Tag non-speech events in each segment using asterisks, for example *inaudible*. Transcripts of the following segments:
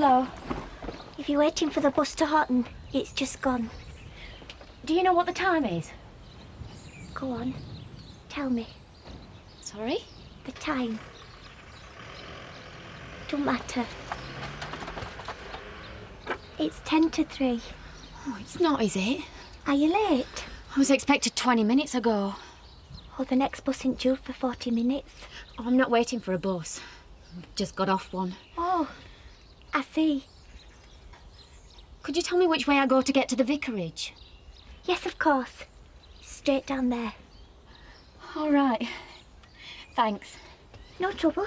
Hello. If you're waiting for the bus to Hotten, it's just gone. Do you know what the time is? Go on. Tell me. Sorry? The time. Don't matter. It's ten to three. Oh, it's not, is it? Are you late? I was expected 20 minutes ago. Oh, the next bus isn't due for 40 minutes. Oh, I'm not waiting for a bus. I've just got off one. Oh, I see. Could you tell me which way I go to get to the vicarage? Yes, of course. Straight down there. All right. Thanks. No trouble.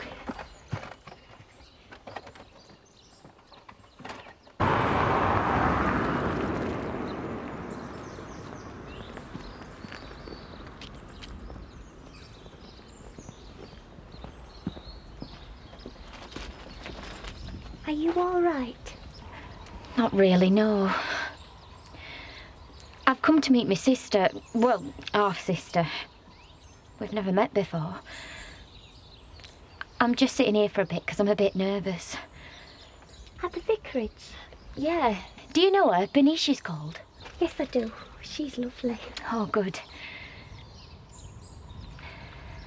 Are you all right? Not really, no. I've come to meet my sister. Well, half sister. We've never met before. I'm just sitting here for a bit because I'm a bit nervous. At the vicarage? Yeah. Do you know her? Bernice, she's called. Yes, I do. She's lovely. Oh, good.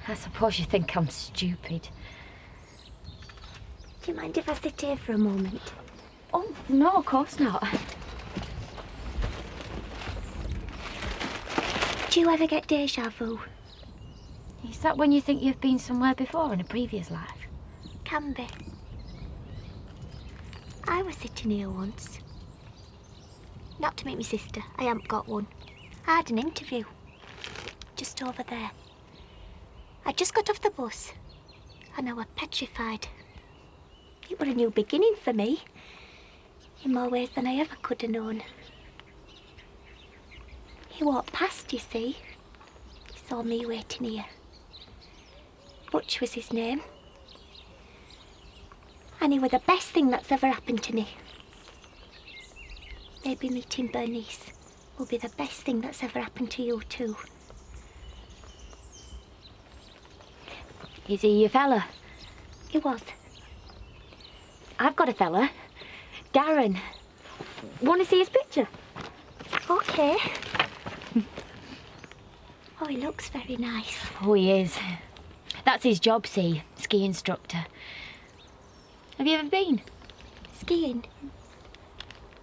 I suppose you think I'm stupid. Do you mind if I sit here for a moment? Oh, no, of course not. Do you ever get deja vu? Is that when you think you've been somewhere before in a previous life? Can be. I was sitting here once. Not to meet my sister. I haven't got one. I had an interview. Just over there. I just got off the bus. And I was petrified. It was a new beginning for me. In more ways than I ever could have known. He walked past, you see. He saw me waiting here. Butch was his name. And he were the best thing that's ever happened to me. Maybe meeting Bernice will be the best thing that's ever happened to you too. Is he your fella? He was. I've got a fella. Darren. Want to see his picture? Okay. *laughs* oh, he looks very nice. Oh, he is. That's his job, see, ski instructor. Have you ever been? Skiing?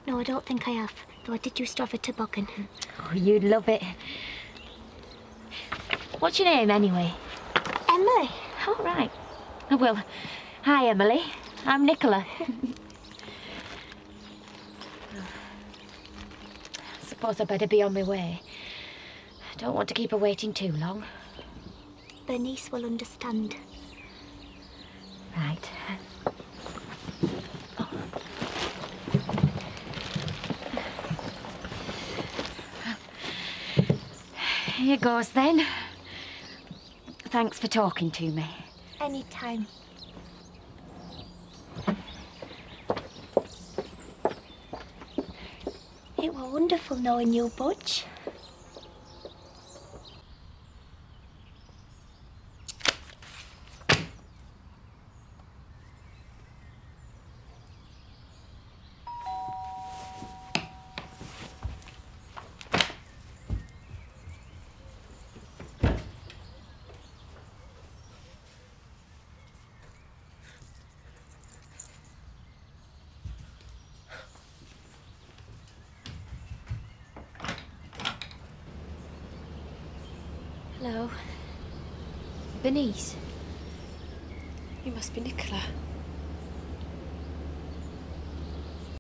No, I don't think I have. Though I did used to have a toboggan. Oh, you'd love it. What's your name, anyway? Emily. All right. Oh, well, hi, Emily. I'm Nicola. I suppose I better be on my way. I don't want to keep her waiting too long. Bernice will understand. Right. Here goes then. Thanks for talking to me. Anytime. It were wonderful knowing you, Butch. Hello. Bernice. You must be Nicola.